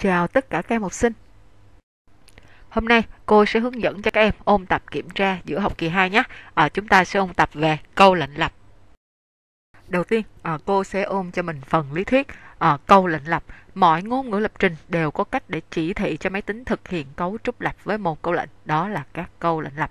Chào tất cả các em học sinh. Hôm nay cô sẽ hướng dẫn cho các em ôn tập kiểm tra giữa học kỳ 2 nhé. À, chúng ta sẽ ôn tập về câu lệnh lập. Đầu tiên, à, cô sẽ ôn cho mình phần lý thuyết à, câu lệnh lập. Mọi ngôn ngữ lập trình đều có cách để chỉ thị cho máy tính thực hiện cấu trúc lập với một câu lệnh. Đó là các câu lệnh lập.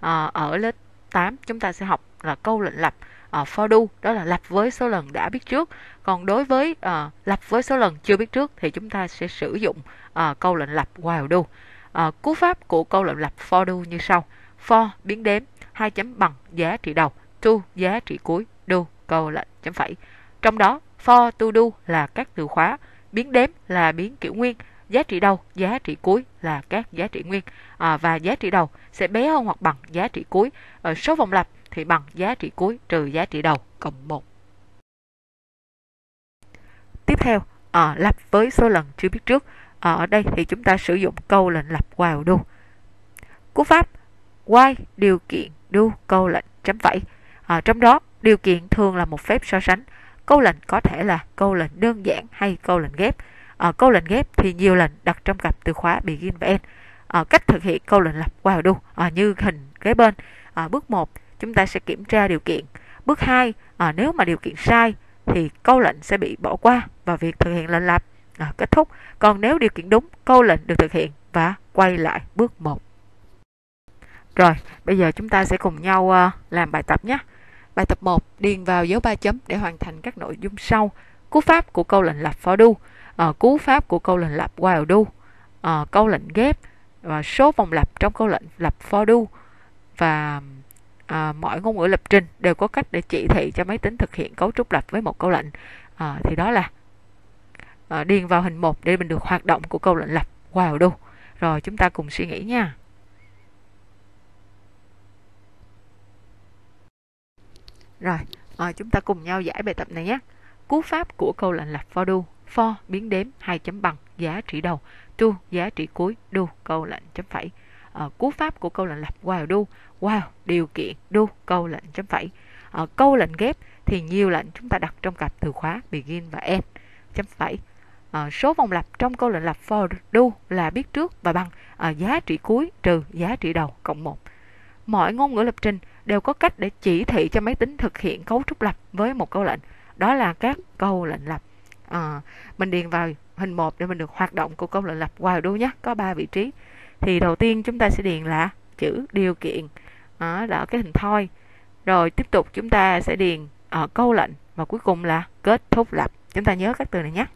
À, ở lớp 8 chúng ta sẽ học là câu lệnh lập uh, for do đó là lập với số lần đã biết trước. Còn đối với uh, lập với số lần chưa biết trước thì chúng ta sẽ sử dụng uh, câu lệnh lập while do. Uh, cú pháp của câu lệnh lập for do như sau. For biến đếm hai chấm bằng giá trị đầu to giá trị cuối do câu lệnh chấm phẩy. Trong đó for to do là các từ khóa biến đếm là biến kiểu nguyên giá trị đầu giá trị cuối là các giá trị nguyên. À, và giá trị đầu sẽ bé hơn hoặc bằng giá trị cuối. À, số vòng lặp thì bằng giá trị cuối trừ giá trị đầu cộng 1. Tiếp theo, à, lặp với số lần chưa biết trước. À, ở đây thì chúng ta sử dụng câu lệnh lặp while do. Cú pháp while điều kiện do câu lệnh chấm phẩy. À, trong đó, điều kiện thường là một phép so sánh. Câu lệnh có thể là câu lệnh đơn giản hay câu lệnh ghép. À, câu lệnh ghép thì nhiều lệnh đặt trong cặp từ khóa begin và end. À, cách thực hiện câu lệnh lặp while do à, như hình kế bên. À, bước 1 chúng ta sẽ kiểm tra điều kiện. Bước 2, à, nếu mà điều kiện sai thì câu lệnh sẽ bị bỏ qua và việc thực hiện lệnh lặp à, kết thúc. Còn nếu điều kiện đúng, câu lệnh được thực hiện và quay lại bước 1. Rồi, bây giờ chúng ta sẽ cùng nhau uh, làm bài tập nhé. Bài tập 1, điền vào dấu 3 chấm để hoàn thành các nội dung sau. Cú pháp của câu lệnh lặp for do, uh, cú pháp của câu lệnh lặp while do, uh, câu lệnh ghép và số vòng lặp trong câu lệnh lặp for do và à, mọi ngôn ngữ lập trình đều có cách để chỉ thị cho máy tính thực hiện cấu trúc lập với một câu lệnh. À, thì đó là à, điền vào hình 1 để mình được hoạt động của câu lệnh lập wow đâu. Rồi chúng ta cùng suy nghĩ nha. Rồi à, chúng ta cùng nhau giải bài tập này nhé. Cú pháp của câu lệnh lập for do for biến đếm hai chấm bằng giá trị đầu to giá trị cuối do câu lệnh chấm phẩy. À, cú pháp của câu lệnh lặp while do wow điều kiện do câu lệnh chấm phẩy. Ở câu lệnh ghép thì nhiều lệnh chúng ta đặt trong cặp từ khóa begin và end chấm phẩy. Uh, số vòng lặp trong câu lệnh lặp for do là biết trước và bằng. Uh, giá trị cuối trừ giá trị đầu cộng 1 mọi ngôn ngữ lập trình đều có cách để chỉ thị cho máy tính thực hiện cấu trúc lặp với một câu lệnh. Đó là các câu lệnh lặp. À, mình điền vào hình 1 để mình được hoạt động của câu lệnh lặp. While do nhé có 3 vị trí. Thì đầu tiên chúng ta sẽ điền là chữ điều kiện đó là cái hình thoi. Rồi tiếp tục chúng ta sẽ điền ở câu lệnh và cuối cùng là kết thúc lập. Chúng ta nhớ các từ này nhé.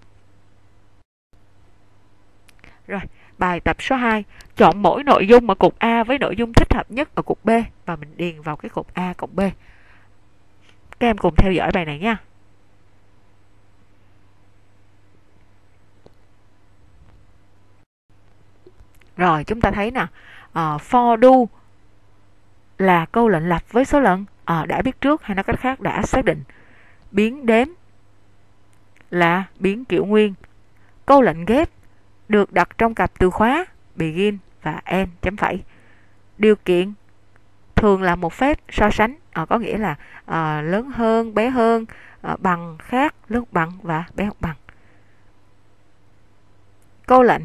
Rồi bài tập số 2 chọn mỗi nội dung ở cục A với nội dung thích hợp nhất ở cục B và mình điền vào cái cục A cộng B. Các em cùng theo dõi bài này nha. Rồi chúng ta thấy nè, uh, for do là câu lệnh lặp với số lần à, đã biết trước hay nói cách khác đã xác định. Biến đếm là biến kiểu nguyên. Câu lệnh ghép được đặt trong cặp từ khóa begin và end chấm phẩy. Điều kiện thường là một phép so sánh à, có nghĩa là à, lớn hơn, bé hơn, à, bằng, khác, lớn bằng và bé hơn bằng. Câu lệnh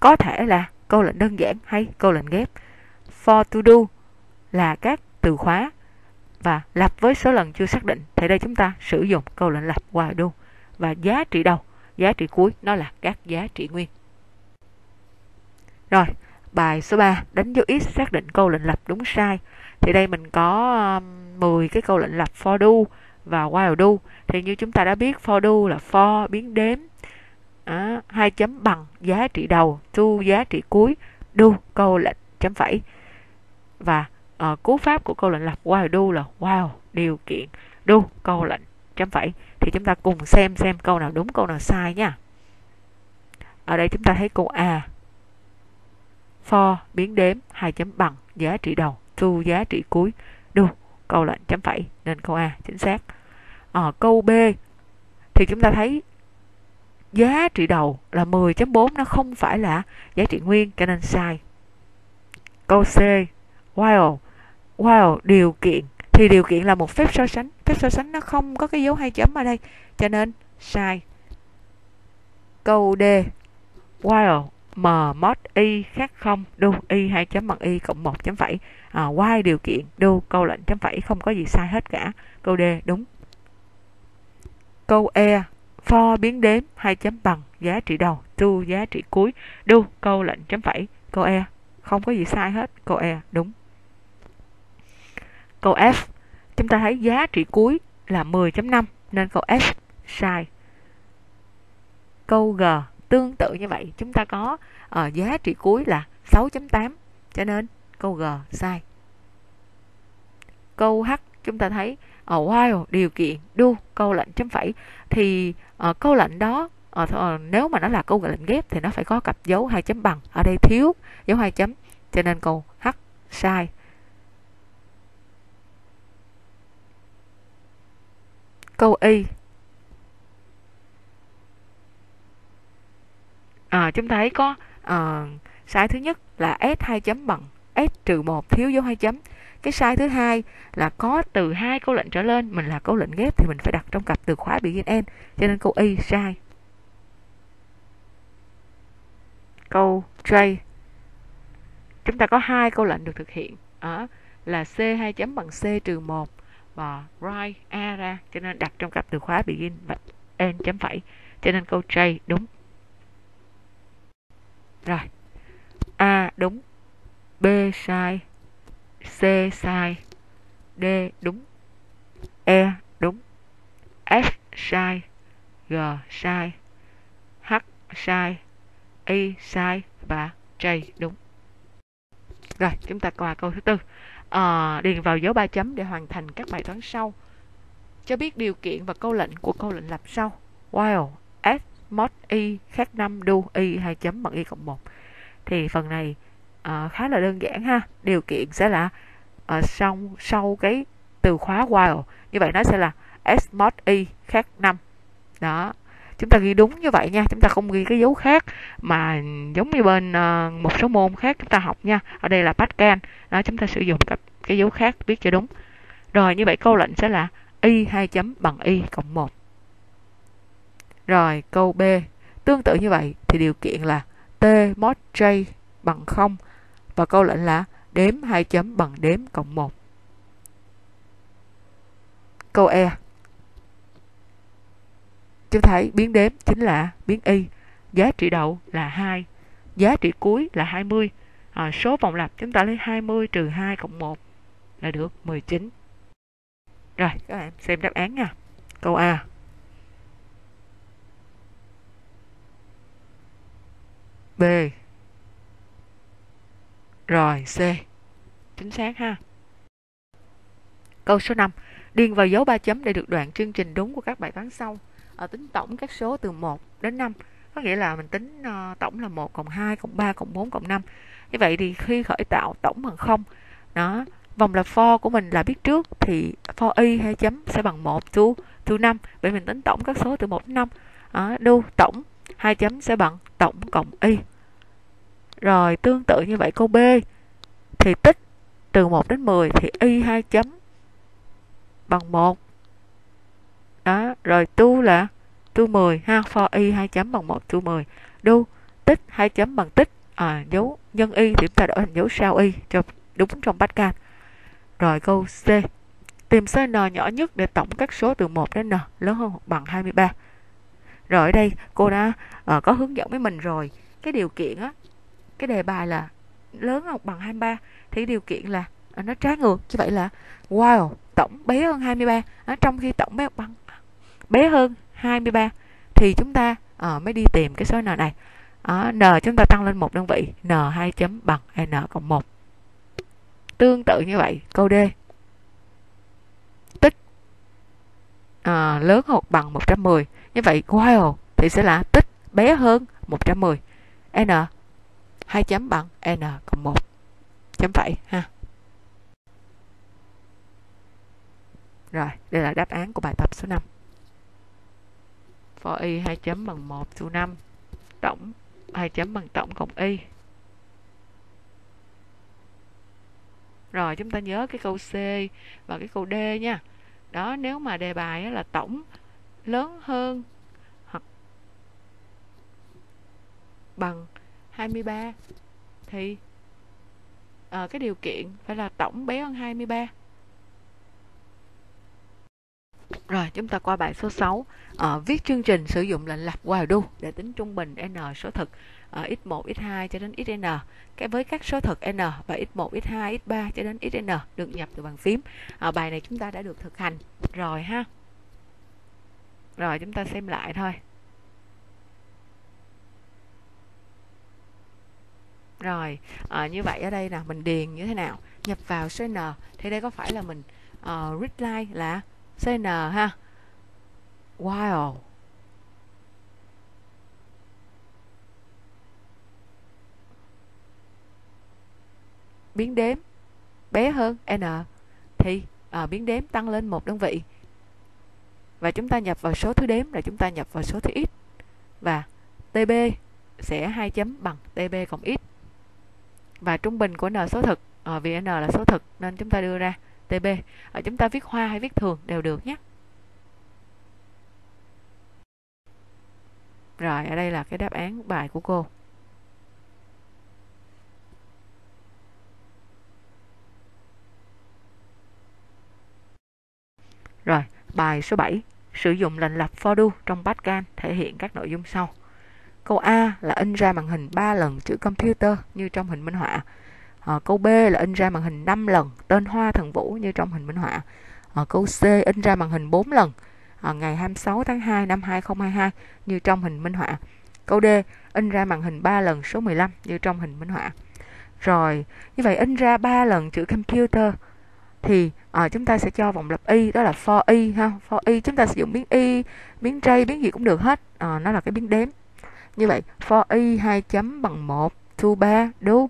có thể là câu lệnh đơn giản hay câu lệnh ghép. For to do là các từ khóa và lặp với số lần chưa xác định. Thì đây chúng ta sử dụng câu lệnh lặp while do. Và giá trị đầu giá trị cuối nó là các giá trị nguyên. Rồi bài số 3 đánh dấu x xác định câu lệnh lặp đúng sai. Thì đây mình có um, 10 cái câu lệnh lặp for do và while do. Thì như chúng ta đã biết for do là for biến đếm. À, hai chấm bằng giá trị đầu to giá trị cuối do câu lệnh chấm phẩy. Và uh, cú pháp của câu lệnh là while do là wow điều kiện do câu lệnh chấm phẩy. Thì chúng ta cùng xem xem câu nào đúng câu nào sai nha. Ở đây chúng ta thấy câu A. For biến đếm hai chấm bằng giá trị đầu to giá trị cuối do câu lệnh chấm phẩy. Nên câu A chính xác. Ở câu B. Thì chúng ta thấy giá trị đầu là 10.4 nó không phải là giá trị nguyên cho nên sai. Câu C, while while điều kiện thì điều kiện là một phép so sánh. Phép so sánh nó không có cái dấu hai chấm ở đây cho nên sai. câu D while m mod y khác không do y hai chấm bằng y cộng một chấm phẩy à, while điều kiện do câu lệnh chấm phẩy không có gì sai hết cả câu D đúng câu E for biến đếm hai chấm bằng giá trị đầu to giá trị cuối. Do câu lệnh chấm phẩy. Câu E không có gì sai hết. Câu E đúng. Câu F chúng ta thấy giá trị cuối là 10.5 nên câu F sai. Câu G tương tự như vậy. Chúng ta có uh, giá trị cuối là 6.8 cho nên câu G sai. Câu H chúng ta thấy ở while điều kiện do câu lệnh chấm phẩy. Thì uh, câu lệnh đó uh, uh, nếu mà nó là câu lệnh ghép thì nó phải có cặp dấu hai chấm bằng. Ở đây thiếu dấu hai chấm cho nên câu H sai. Câu Y. À, chúng ta thấy có à, sai thứ nhất là s hai chấm bằng s trừ một thiếu dấu hai chấm cái sai thứ hai là có từ hai câu lệnh trở lên, mình là câu lệnh ghép thì mình phải đặt trong cặp từ khóa begin end. Cho nên câu y sai câu J. Chúng ta có hai câu lệnh được thực hiện. Ở là c hai chấm bằng c trừ một và write a ra. Cho nên đặt trong cặp từ khóa begin và end chấm phẩy. Cho nên câu J đúng. Rồi. A đúng. B sai C sai. D đúng. E đúng. F sai. G sai. H sai. Y sai và J đúng. Rồi chúng ta qua câu thứ tư. À, điền vào dấu ba chấm để hoàn thành các bài toán sau. Cho biết điều kiện và câu lệnh của câu lệnh lặp sau. While s mod y khác 5 do y hai chấm bằng y cộng 1 thì phần này uh, khá là đơn giản ha. Điều kiện sẽ là ờ, uh, sau sau cái từ khóa while như vậy nó sẽ là s mod y khác 5 đó. Chúng ta ghi đúng như vậy nha chúng ta không ghi cái dấu khác mà giống như bên uh, một số môn khác chúng ta học nha. Ở đây là Pascal. Đó chúng ta sử dụng cái, cái dấu khác viết cho đúng. Rồi như vậy câu lệnh sẽ là y hai chấm bằng y cộng 1 rồi câu B. Tương tự như vậy thì điều kiện là t mod j bằng 0 và câu lệnh là đếm hai chấm bằng đếm cộng 1. Câu E Chúng thấy biến đếm chính là biến y, giá trị đầu là 2, giá trị cuối là 20. À, số vòng lặp chúng ta lấy 20 trừ 2 cộng 1 là được 19. Rồi, các bạn xem đáp án nha. Câu A. B rồi C. Chính xác ha. Câu số 5 điền vào dấu 3 chấm để được đoạn chương trình đúng của các bài toán sau. Ở tính tổng các số từ 1 đến 5 có nghĩa là mình tính uh, tổng là 1 cộng 2 cộng 3 cộng 4 cộng 5 như vậy thì khi khởi tạo tổng bằng 0 đó vòng là for của mình là biết trước thì for y hay chấm sẽ bằng 1 to to 5 vậy mình tính tổng các số từ 1 đến 5 đó, đu tổng hai chấm sẽ bằng tổng cộng y rồi tương tự như vậy câu B thì tích từ 1 đến 10 thì y 2 chấm bằng 1. Đó, rồi tu là tu 10 ha, for y 2 chấm bằng 1 tu 10. Đu tích 2 chấm bằng tích à, dấu nhân y thì chúng ta đổi thành dấu sao y cho đúng trong Pascal. Rồi câu C. Tìm số n nhỏ nhất để tổng các số từ 1 đến n lớn hơn hoặc bằng 23. Rồi ở đây cô đã uh, có hướng dẫn với mình rồi. Cái điều kiện á cái đề bài là lớn hoặc bằng 23 thì điều kiện là à, nó trái ngược. Như vậy là wow tổng bé hơn 23 à, trong khi tổng bé bằng bé hơn 23 thì chúng ta à, mới đi tìm cái số n này. À, n chúng ta tăng lên một đơn vị n 2 chấm bằng n cộng 1 tương tự như vậy câu D. Tích à, lớn hoặc bằng 110 như vậy wow thì sẽ là tích bé hơn 110 n 2 chấm bằng n cộng 1 chấm phẩy ha. Rồi, đây là đáp án của bài tập số 5. For y 2 chấm bằng 1 số 5, tổng 2 chấm bằng tổng cộng y. Rồi chúng ta nhớ cái câu C và cái câu D nha. Đó, nếu mà đề bài là tổng lớn hơn hoặc bằng 23 thì à, cái điều kiện phải là tổng bé hơn 23 rồi chúng ta qua bài số 6 à, ờ, viết chương trình sử dụng lệnh lập while do để tính trung bình n số thực à, x1 x2 cho đến xn cái với các số thực n và x1 x2 x3 cho đến xn được nhập từ bàn phím. À, bài này chúng ta đã được thực hành rồi ha. Rồi chúng ta xem lại thôi. Rồi, à, như vậy ở đây là mình điền như thế nào? Nhập vào cn thì đây có phải là mình uh, read line là cn ha. While biến đếm bé hơn n. Thì à, biến đếm tăng lên một đơn vị. Và chúng ta nhập vào số thứ đếm là chúng ta nhập vào số thứ x. Và tb sẽ hai chấm bằng tb cộng x và trung bình của n số thực à, vì n là số thực nên chúng ta đưa ra tb à, chúng ta viết hoa hay viết thường đều được nhé rồi ở đây là cái đáp án bài của cô Rồi, bài số 7. Sử dụng lệnh lập for do trong Pascal thể hiện các nội dung sau. Câu A là in ra màn hình 3 lần chữ computer như trong hình minh họa. À, câu B là in ra màn hình 5 lần tên Hoa Thần Vũ như trong hình minh họa. À, câu C in ra màn hình 4 lần à, ngày 26 tháng 2 năm 2022 như trong hình minh họa. Câu D in ra màn hình 3 lần số 15 như trong hình minh họa. Rồi, như vậy in ra 3 lần chữ computer thì à, chúng ta sẽ cho vòng lập y đó là for y ha for y chúng ta sử dụng biến y biến j biến gì cũng được hết à, nó là cái biến đếm như vậy for y hai chấm bằng 1 to 3 do uh,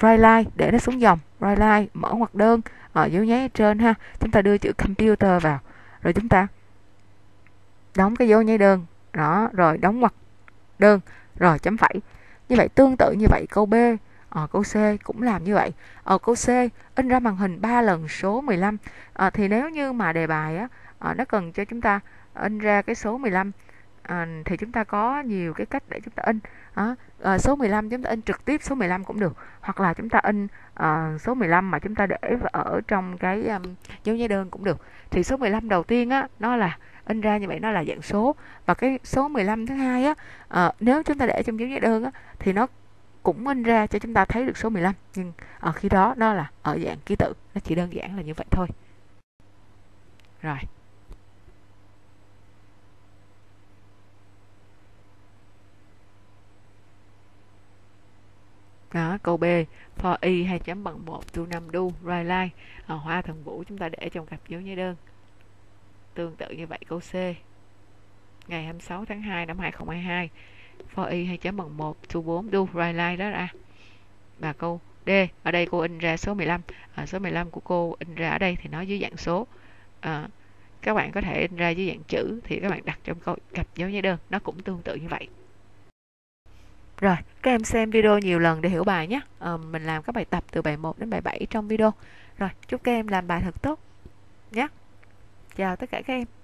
right line để nó xuống dòng. Right line mở ngoặc đơn ở dấu nháy ở trên ha. Chúng ta đưa chữ computer vào. Rồi chúng ta đóng cái dấu nháy đơn. Đó rồi đóng ngoặc đơn. Rồi chấm phẩy. Như vậy tương tự như vậy câu B à, câu C cũng làm như vậy. Ở câu C in ra màn hình 3 lần số 15 à, thì nếu như mà đề bài á à, nó cần cho chúng ta in ra cái số 15 à, thì chúng ta có nhiều cái cách để chúng ta in. À, à, số 15 chúng ta in trực tiếp số 15 cũng được. Hoặc là chúng ta in à, số 15 mà chúng ta để ở trong cái um, dấu nháy đơn cũng được. Thì số 15 đầu tiên á nó là in ra như vậy nó là dạng số. Và cái số 15 thứ hai á à, nếu chúng ta để trong dấu nháy đơn á thì nó cũng in ra cho chúng ta thấy được số 15 nhưng ở khi đó nó là ở dạng ký tự. Nó chỉ đơn giản là như vậy thôi. Rồi. Đó câu B for y hai chấm bằng 1 to 5 do right line à, ờ, hoa thần vũ chúng ta để trong cặp dấu nháy đơn. Tương tự như vậy câu C. Ngày 26 tháng 2 năm 2022 for y hay chấm bằng 1 to 4 do right line đó ra. Và câu D ở đây cô in ra số 15 à, ờ, số 15 của cô in ra ở đây thì nó dưới dạng số. À, các bạn có thể in ra dưới dạng chữ thì các bạn đặt trong câu cặp dấu nháy đơn. Nó cũng tương tự như vậy rồi các em xem video nhiều lần để hiểu bài nhé. À, mình làm các bài tập từ bài 1 đến bài 7 trong video. Rồi chúc các em làm bài thật tốt nhé. Chào tất cả các em.